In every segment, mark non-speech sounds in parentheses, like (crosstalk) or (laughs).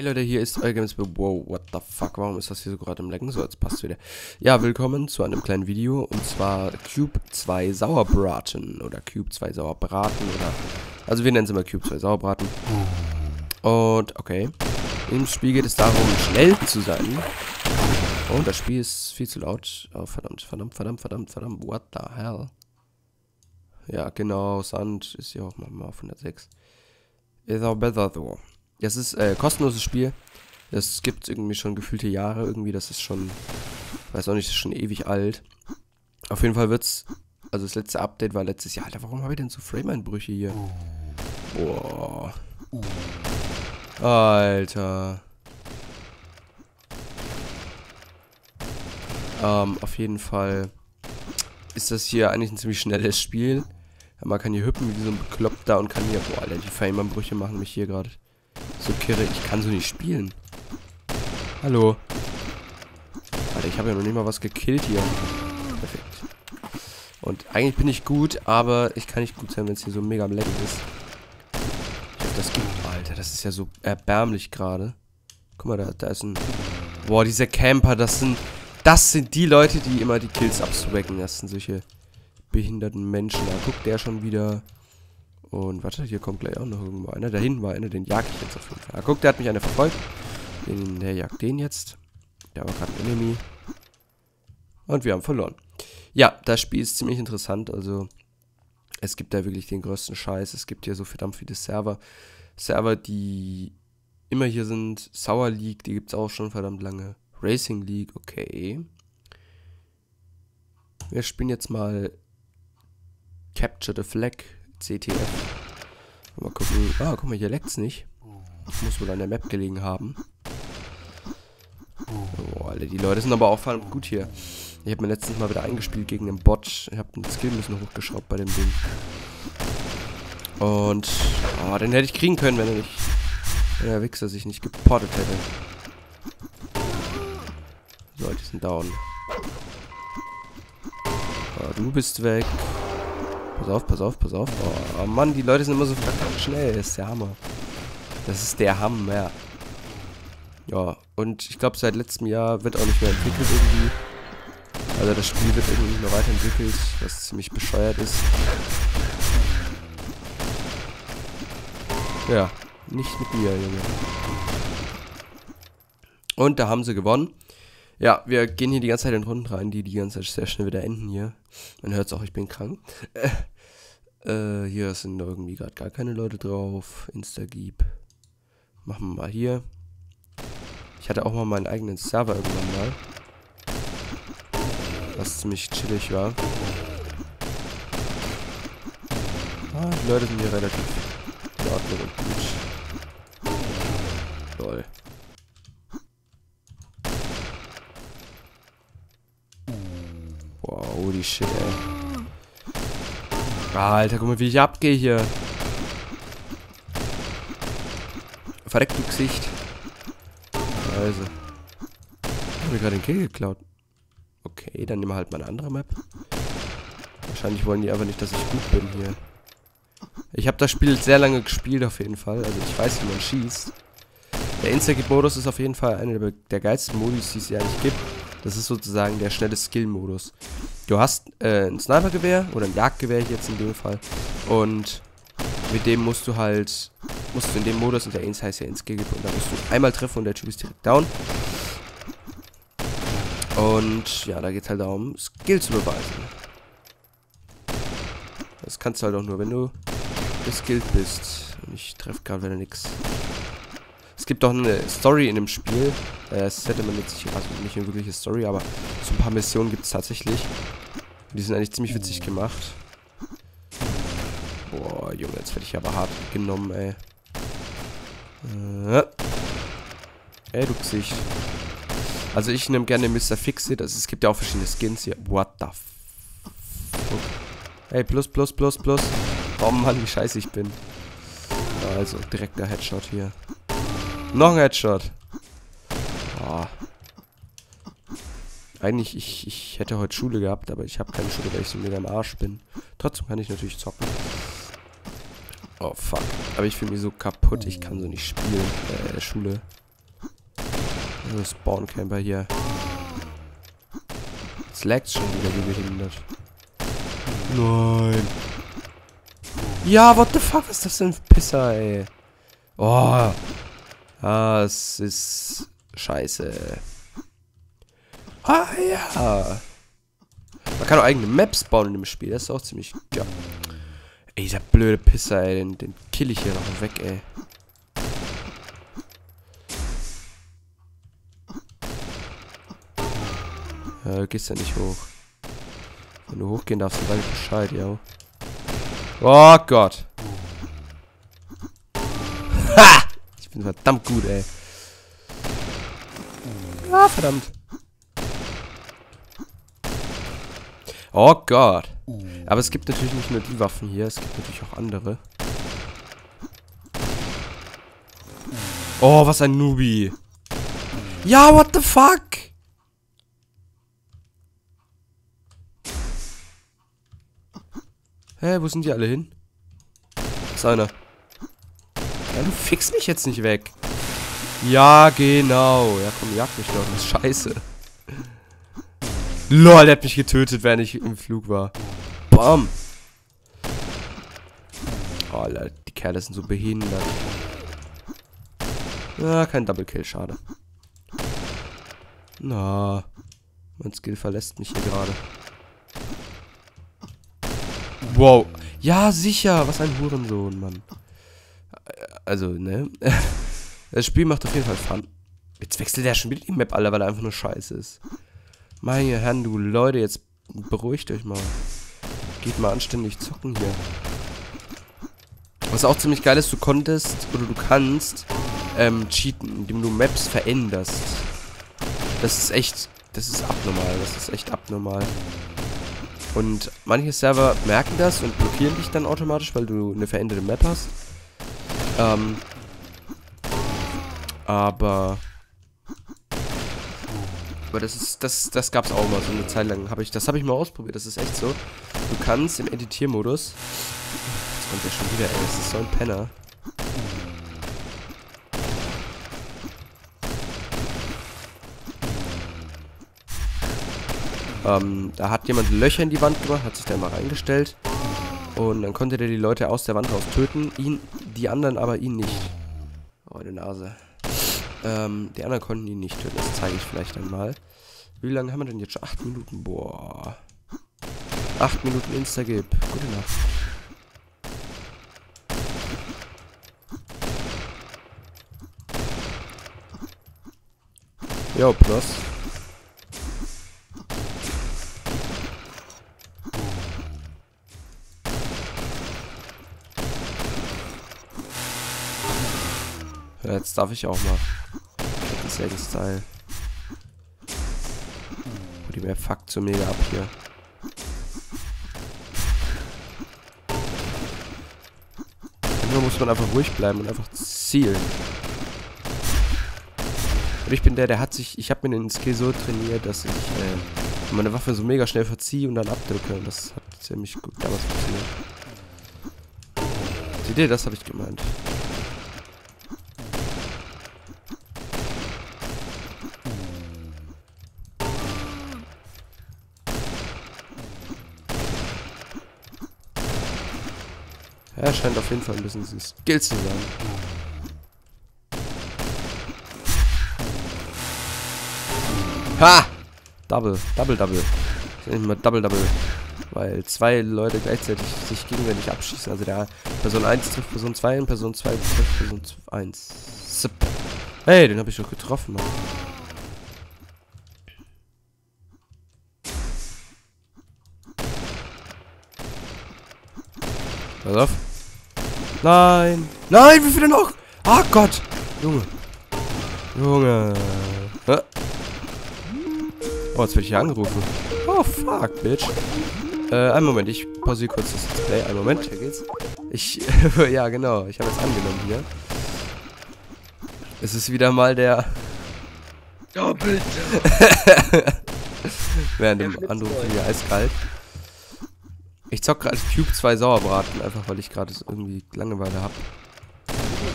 Hey Leute, hier ist euer Games. Wow, what the fuck? Warum ist das hier so gerade im Lecken? So, jetzt passt wieder. Ja, willkommen zu einem kleinen Video und zwar Cube 2 Sauerbraten oder Cube 2 Sauerbraten oder. Also, wir nennen es immer Cube 2 Sauerbraten. Und, okay. Im Spiel geht es darum, schnell zu sein. Und das Spiel ist viel zu laut. Oh, verdammt, verdammt, verdammt, verdammt, verdammt. What the hell? Ja, genau. Sand ist ja auch mal auf 106. Is auch besser so. Das ist äh, kostenloses Spiel. Das gibt irgendwie schon gefühlte Jahre irgendwie. Das ist schon, weiß auch nicht, das ist schon ewig alt. Auf jeden Fall wird's, also das letzte Update war letztes Jahr. Alter, warum habe ich denn so Frame-Einbrüche hier? Boah. Alter. Ähm, auf jeden Fall ist das hier eigentlich ein ziemlich schnelles Spiel. Man kann hier hüppen wie so ein Bekloppter und kann hier, boah, Alter, die Frame-Einbrüche machen mich hier gerade so kirre. Ich kann so nicht spielen. Hallo. Alter, ich habe ja noch nicht mal was gekillt hier. Perfekt. Und eigentlich bin ich gut, aber ich kann nicht gut sein, wenn es hier so mega am Lecken ist. Das gibt... Alter, das ist ja so erbärmlich gerade. Guck mal, da, da ist ein... Boah, diese Camper, das sind... Das sind die Leute, die immer die Kills abswacken. Das sind solche behinderten Menschen. Da guckt der schon wieder... Und warte, hier kommt gleich auch noch irgendwo einer. Da hinten war einer, den jag ich jetzt auf jeden Fall. Ah, guck, der hat mich einer verfolgt. Den, der jagt den jetzt. Der war gerade ein Enemy. Und wir haben verloren. Ja, das Spiel ist ziemlich interessant. Also, es gibt da wirklich den größten Scheiß. Es gibt hier so verdammt viele Server. Server, die immer hier sind. Sour League, die gibt es auch schon verdammt lange. Racing League, okay. Wir spielen jetzt mal Capture the Flag CTF. Mal gucken. Ah, guck mal, hier leckt's nicht. Muss wohl an der Map gelegen haben. Oh, Alter, die Leute sind aber auch verdammt gut hier. Ich habe mir letztens mal wieder eingespielt gegen einen Bot. Ich habe den Skill ein bisschen hochgeschraubt bei dem Ding. Und, oh, den hätte ich kriegen können, wenn er nicht, wenn der Wichser sich nicht geportet hätte. So, die sind down. Oh, du bist weg. Pass auf, pass auf, pass auf. Oh, oh Mann, die Leute sind immer so verdammt schnell. Das ist der Hammer. Das ist der Hammer, ja. Und ich glaube, seit letztem Jahr wird auch nicht mehr entwickelt irgendwie. Also das Spiel wird irgendwie nicht mehr weiterentwickelt, was ziemlich bescheuert ist. Ja, nicht mit mir, Junge. Und da haben sie gewonnen. Ja, wir gehen hier die ganze Zeit in Runden rein, die die ganze Zeit sehr schnell wieder enden hier. Man hört es auch, ich bin krank. (laughs) Äh, hier sind irgendwie gerade gar keine Leute drauf. Instagib. Machen wir mal hier. Ich hatte auch mal meinen eigenen Server irgendwann mal. Was ziemlich chillig war. Ah, die Leute sind hier relativ in Ordnung und gut. Toll. Wow, holy shit, ey. Alter, guck mal, wie ich abgehe hier. Verreck, du Gesicht. Also. Ich habe mir gerade den Kill geklaut. Okay, dann nehmen wir halt mal eine andere Map. Wahrscheinlich wollen die einfach nicht, dass ich gut bin hier. Ich habe das Spiel sehr lange gespielt auf jeden Fall. Also ich weiß, wie man schießt. Der Instagib-Modus ist auf jeden Fall einer der, geilsten Modus, die es ja nicht gibt. Das ist sozusagen der schnelle Skill-Modus. Du hast äh, ein Snipergewehr oder ein Jagdgewehr jetzt in dem Fall. Und mit dem musst du halt, musst du in dem Modus, und der Ains heißt ja ins Skill und da musst du einmal treffen und der Typ ist direkt down. Und ja, da geht es halt darum, Skill zu beweisen. Das kannst du halt auch nur, wenn du geskillt bist. Und ich treffe gerade wieder nichts. Es gibt auch eine Story in dem Spiel. Äh, man jetzt nicht, also nicht eine wirkliche Story, aber so ein paar Missionen gibt es tatsächlich. Die sind eigentlich ziemlich witzig gemacht. Boah, Junge, jetzt werde ich aber hart genommen, ey. Äh. Ey, du Gesicht. Also ich nehme gerne Mr. Fixit. Also es gibt ja auch verschiedene Skins hier. What the fuck? Ey, plus, plus, plus, plus. Oh Mann, wie scheiße ich bin. Also, direkter Headshot hier. Noch ein Headshot. Oh. Eigentlich, ich, ich hätte heute Schule gehabt, aber ich habe keine Schule, weil ich so mega am Arsch bin. Trotzdem kann ich natürlich zocken. Oh, fuck. Aber ich fühle mich so kaputt, ich kann so nicht spielen. Äh, Schule. Also Spawn-Camper hier. Jetzt laggt schon wieder wie behindert. Nein. Ja, what the fuck? Ist das denn für Pisser, ey? Oh. Das ist scheiße. Ah, ja. Man kann auch eigene Maps bauen in dem Spiel. Das ist auch ziemlich geil. Ey, dieser blöde Pisser, ey. Den, den kill ich hier noch weg, ey. Ja, gehst ja nicht hoch. Wenn du hochgehen darfst, dann weiß ich Bescheid, ja. Oh Gott. Bin verdammt gut, ey. Ah, verdammt. Oh Gott. Aber es gibt natürlich nicht nur die Waffen hier, es gibt natürlich auch andere. Oh, was ein Nubi. Ja, what the fuck? Hä, wo sind die alle hin? ist einer. Ja, du fix mich jetzt nicht weg. Ja, genau. Ja, komm, jagd mich doch. Das ist scheiße. Lol, der hat mich getötet, während ich im Flug war. Bam. Oh, Alter, die Kerle sind so behindert. Ja, kein Double Kill, schade. Na, mein Skill verlässt mich hier gerade. Wow. Ja, sicher. Was ein Hurensohn, Mann. Also, ne? (laughs) Das Spiel macht auf jeden Fall Fun. Jetzt wechselt er schon wieder die Map, Alter, weil er einfach nur scheiße ist. Meine Herren, du Leute, jetzt beruhigt euch mal. Geht mal anständig zocken hier. Was auch ziemlich geil ist, du konntest, oder du kannst, ähm, cheaten, indem du Maps veränderst. Das ist echt, das ist abnormal, das ist echt abnormal. Und manche Server merken das und blockieren dich dann automatisch, weil du eine veränderte Map hast. Ähm, aber aber das ist, das, das gab's auch mal so eine Zeit lang. Habe ich, das habe ich mal ausprobiert. Das ist echt so. Du kannst im Editiermodus. Jetzt kommt der schon wieder, ey. Das ist so ein Penner. Ähm, da hat jemand Löcher in die Wand gemacht, hat sich da mal reingestellt. Und dann konnte der die Leute aus der Wand raus töten. Ihn, die anderen aber ihn nicht. Oh, die Nase. Ähm, die anderen konnten ihn nicht töten. Das zeige ich vielleicht einmal. Wie lange haben wir denn jetzt schon? Acht Minuten. Boah. Acht Minuten Instagib. Gute Nacht. Jo, plus. Jetzt darf ich auch mal. Selben Style. Oh, die Map fuckt so mega ab hier. Manchmal muss man einfach ruhig bleiben und einfach zielen. Und ich bin der, der hat sich... Ich habe mir den Skill so trainiert, dass ich äh, meine Waffe so mega schnell verziehe und dann abdrücke. Und das hat ziemlich gut damals funktioniert. Seht ihr, das habe ich gemeint. Er scheint auf jeden Fall ein bisschen Skill zu sein. Ha! Double, Double, Double. Ich nenne mal Double, Double. Weil zwei Leute gleichzeitig sich gegenseitig abschießen. Also der Person 1 trifft Person 2 und Person 2 trifft Person 1. Zip. Hey, den habe ich doch getroffen, Mann. Pass auf. Nein. Nein, wie viele noch? Ah oh Gott. Junge. Junge. Oh, jetzt werde ich hier angerufen. Oh, fuck, bitch. Äh, einen Moment, ich pausiere kurz das Display. Einen Moment, hier geht's. Ich, (laughs) ja, genau. Ich habe jetzt angenommen hier. Es ist wieder mal der... Oh, bitte. (laughs) Während dem Anruf hier eiskalt. Ich zock gerade Cube 2 Sauerbraten, einfach weil ich gerade irgendwie Langeweile habe.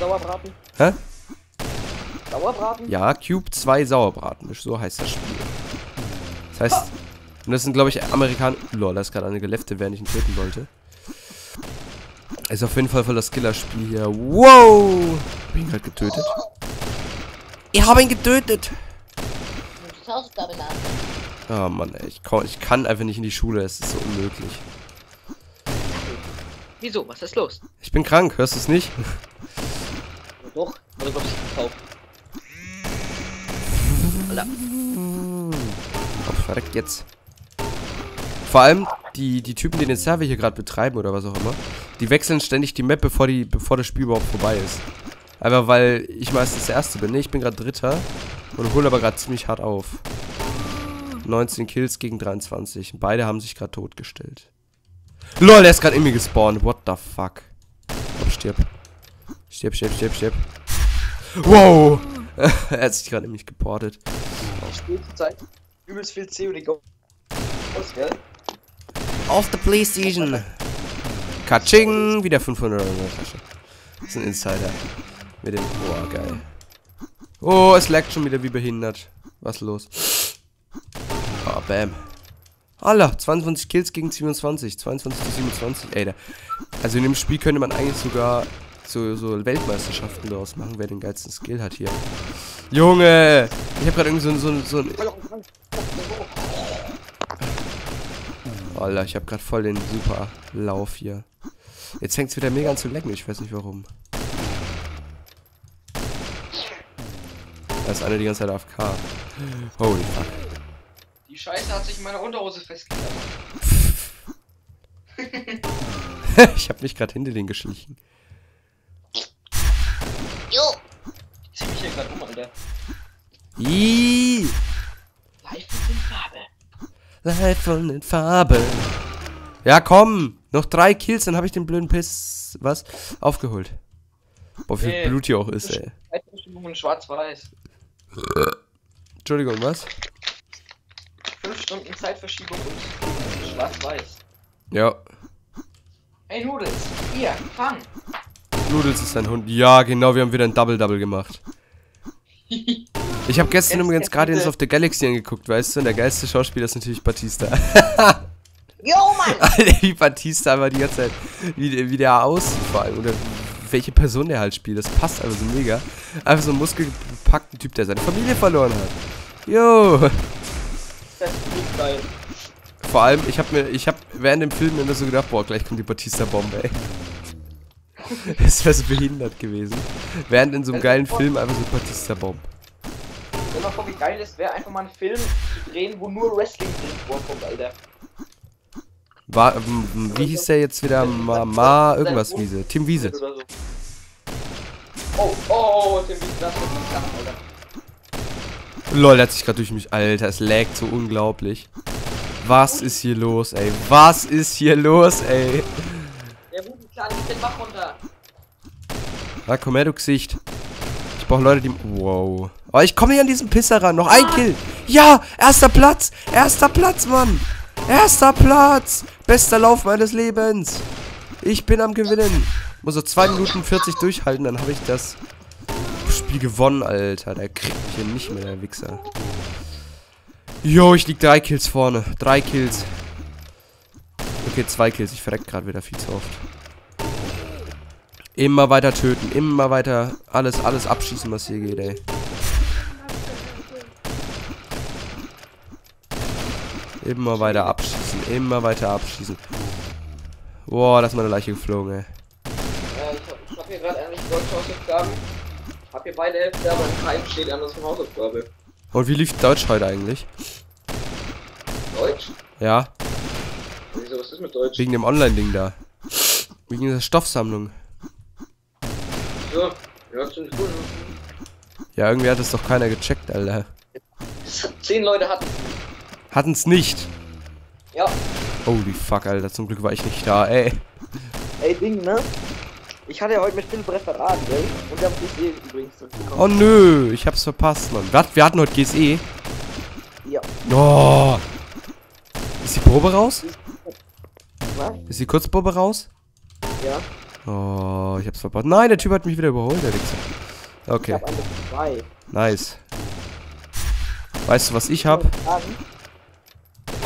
Sauerbraten? Hä? Sauerbraten? Ja, Cube 2 Sauerbraten. So heißt das Spiel. Das heißt, und das sind, glaube ich, Amerikaner. Lol, da ist gerade eine gelefte, während ich ihn töten wollte. Ist auf jeden Fall voll das Killerspiel hier. Wow! Hab ihn gerade getötet. Ich habe ihn getötet! Oh Mann, ey, ich, komm, ich kann einfach nicht in die Schule, es ist so unmöglich. Wieso? Was ist los? Ich bin krank, hörst du es nicht? Doch. Oder was ich gekauft? Alter. Oh, verreckt jetzt. Vor allem, die, die Typen, die den Server hier gerade betreiben oder was auch immer, die wechseln ständig die Map, bevor, die, bevor das Spiel überhaupt vorbei ist. Einfach weil ich meistens der Erste bin. Ne, ich bin gerade Dritter und hole aber gerade ziemlich hart auf. 19 Kills gegen 23. Beide haben sich gerade totgestellt. LOL, er ist gerade in mir gespawnt. What the fuck? Oh, stirb. Stirb, stirb, stirb, stirb. Wow! (laughs) er hat sich gerade in mich geportet. Ich spiele zurzeit übelst viel COD Go. Aus, gell? Auf der Playstation. Katsching. Wieder 500 Euro in der Tasche. Das ist ein Insider. Mit dem... Boah, geil. Oh, es laggt schon wieder wie behindert. Was ist los? Ah, bam. Alla, 22 Kills gegen 27. 22 zu 27. Ey, da, also in dem Spiel könnte man eigentlich sogar so, so Weltmeisterschaften daraus machen, wer den geilsten Skill hat hier. Junge! Ich habe gerade irgendwie so, so, so ein... Alter, ich habe gerade voll den super Lauf hier. Jetzt fängt es wieder mega an zu lecken, ich weiß nicht warum. Da ist einer die ganze Zeit AFK. Holy fuck. Scheiße hat sich in meiner Unterhose festgehalten. (laughs) ich habe mich gerade hinter den geschlichen. Jo! Ich zieh mich hier gerade um, Alter. Ihhh. Live in Farbe. Live von den Farben. Ja, komm. Noch drei Kills, dann habe ich den blöden Piss... Was? Aufgeholt. Boah, wie viel Nee. Blut hier auch ist, ey. In Schwarz-Weiß. Entschuldigung, was? Fünf Stunden Zeitverschiebung und Schwarz-Weiß. Ja. Hey Nudels, hier, fang! Nudels ist ein Hund. Ja, genau, wir haben wieder ein Double-Double gemacht. (laughs) Ich habe gestern Jetzt- übrigens Guardians bitte. of the Galaxy angeguckt, weißt du? Und der geilste Schauspieler ist natürlich Batista. (laughs) Jo, Mann! (laughs) Alter, wie Batista aber die ganze Zeit, wie, wie der aussieht vor allem. Oder welche Person der halt spielt. Das passt einfach so mega. Einfach so ein muskelbepackter Typ, der seine Familie verloren hat. Jo. Das nicht. Vor allem, ich habe mir, ich habe während dem Film immer so gedacht, boah, gleich kommt die Batista-Bombe, ey. (laughs) Das wäre so behindert gewesen. Während in so einem geilen Film einfach so Batista-Bomb. Stell mal vor, wie geil es wäre, einfach mal einen Film zu drehen, wo nur Wrestling drin vorkommt, Alter. War, ähm, wie hieß der jetzt wieder? Ma, Ma irgendwas Wiese. Tim Wiese. So. Oh, oh, Tim Wiese, das wird nicht Alter. Lol, der hat sich gerade durch mich. Alter, es laggt so unglaublich. Was ist hier los, ey? Was ist hier los, ey? Der Ruben klar, geht den Bach runter. Ah, komm her, du Gesicht. Ich brauche Leute, die. Wow. Oh, ich komme nicht an diesen Pisser ran. Noch ein Kill. Ja, erster Platz. Erster Platz, Mann. Erster Platz. Bester Lauf meines Lebens. Ich bin am Gewinnen. Muss so 2 Minuten 40 durchhalten, dann habe ich das Spiel gewonnen, Alter. Der kriegt hier nicht mehr, der Wichser. Jo, ich lieg drei Kills vorne. Drei Kills. Okay, zwei Kills. Ich verreck gerade wieder viel zu oft. Immer weiter töten, immer weiter alles, alles abschießen, was hier geht, ey. Immer weiter abschießen, immer weiter abschießen. Boah, da ist meine Leiche geflogen, ey. Äh, ich hab, ich hab hier gerade eigentlich deutsche Hausaufgaben. Hab hier beide Hälfte, aber in keinem steht anders von Hausaufgabe. Und wie lief Deutsch heute eigentlich? Deutsch? Ja, Wieso, was ist mit Deutsch? wegen dem Online-Ding da. Wegen dieser Stoffsammlung. So, ja, ziemlich cool. Ja, irgendwie hat es doch keiner gecheckt, Alter. Zehn Leute hatten Hatten's nicht. Ja. Holy fuck, Alter. Zum Glück war ich nicht da, ey. Ey, Ding, ne? Ich hatte ja heute mit Philipp Referat, gell? Und wir haben die Idee übrigens bekommen. Oh nö, ich hab's verpasst, Mann. Was? Wir hatten heute GSE. Ja. Oh. Ist die Probe raus? Was? Ist die Kurzprobe raus? Ja. Oh, ich hab's verpasst. Nein, der Typ hat mich wieder überholt, der Wichser. Ich Okay, habe eine 2. nice. Weißt du, was ich hab? Ich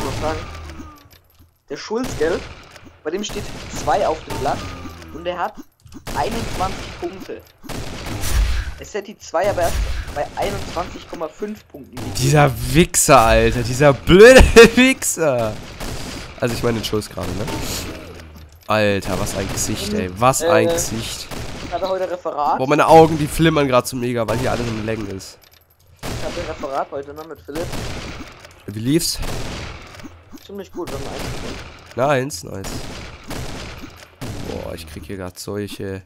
muss sagen, der Schulz, gell? Bei dem steht 2 auf dem Blatt und der hat 21 Punkte. Es hätte die 2 aber erst bei 21,5 Punkten. Dieser Wichser, Alter. Dieser blöde (laughs) Wichser. Also ich meine den Schulz gerade, ne? Alter, was ein Gesicht, ey. Was ein Äh. Gesicht. Ich hatte heute Referat. Boah, meine Augen, die flimmern gerade so mega, weil hier alles im Längen ist. Ich hatte Referat heute ne, mit Philipp. Wie lief's? Ziemlich gut, wenn man eins Nice, nice. Ich krieg hier gerade solche...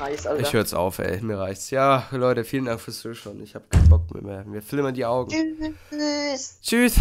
Nice, Alter. Ich höre jetzt auf, ey. Mir reicht's. Ja, Leute, vielen Dank fürs Zuschauen. Ich habe keinen Bock mehr. Mir flimmern die Augen. Tschüss. Tschüss.